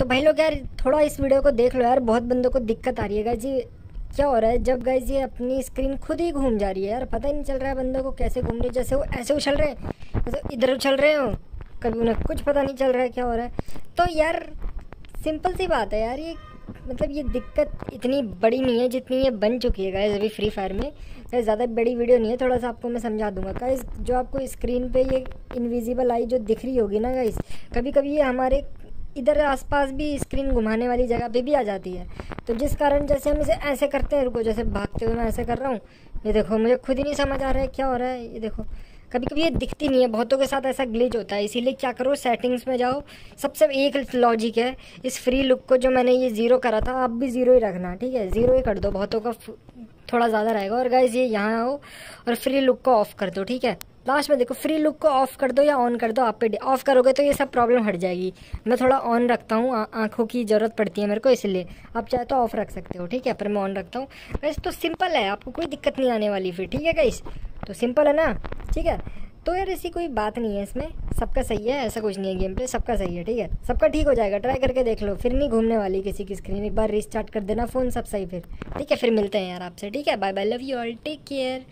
तो भाई लोग यार, थोड़ा इस वीडियो को देख लो यार, बहुत बंदों को दिक्कत आ रही है। जी क्या हो रहा है? जब गाइज़ ये अपनी स्क्रीन खुद ही घूम जा रही है यार, पता ही नहीं चल रहा है बंदों को कैसे घूम रही जैसे वो ऐसे उछल रहे हैं इधर उछल रहे हो, कभी उन्हें कुछ पता नहीं चल रहा है क्या हो रहा है। तो यार, सिंपल सी बात है यार, ये मतलब ये दिक्कत इतनी बड़ी नहीं है जितनी ये बन चुकी है गाइज़ अभी फ्री फायर में। ज़्यादा बड़ी वीडियो नहीं है, थोड़ा सा आपको मैं समझा दूँगा। गाइज़ जो आपको स्क्रीन पे ये इनविजिबल आई जो दिख रही होगी ना गाइज़ कभी कभी ये हमारे इधर आसपास भी स्क्रीन घुमाने वाली जगह पे भी आ जाती है। तो जिस कारण जैसे हम इसे ऐसे करते हैं, रुको, जैसे भागते हुए मैं ऐसे कर रहा हूँ, ये देखो, मुझे खुद ही नहीं समझ आ रहा है क्या हो रहा है, ये देखो। कभी कभी ये दिखती नहीं है, बहुतों के साथ ऐसा ग्लिच होता है, इसीलिए क्या करो सेटिंग्स में जाओ। सबसे एक लॉजिक है, इस फ्री लुक को जो मैंने ये ज़ीरो करा था, आप भी ज़ीरो ही रखना, ठीक है? ज़ीरो ही कर दो, बहुतों का थोड़ा ज़्यादा रहेगा। और गाइज़ ये यहाँ आओ और फ्री लुक को ऑफ़ कर दो, ठीक है? लास्ट में देखो फ्री लुक को ऑफ़ कर दो या ऑन कर दो, आप पे ऑफ़ करोगे तो ये सब प्रॉब्लम हट जाएगी। मैं थोड़ा ऑन रखता हूँ आँखों की ज़रूरत पड़ती है मेरे को, इसलिए। आप चाहे तो ऑफ़ रख सकते हो, ठीक है? पर मैं ऑन रखता हूँ। वैसे तो सिंपल है, आपको कोई दिक्कत नहीं आने वाली फिर, ठीक है गाइस तो सिंपल है ना? ठीक है? तो यार ऐसी कोई बात नहीं है इसमें। सबका सही है, ऐसा कुछ नहीं है गेम पे। सबका सही है, ठीक है? सबका ठीक हो जाएगा। ट्राई करके देख लो, फिर नहीं घूमने वाली किसी की स्क्रीन एक बार रिस्टार्ट कर देना फ़ोन सब सही फिर। ठीक है, फिर मिलते हैं यार आपसे, ठीक है? Bye bye love you all take care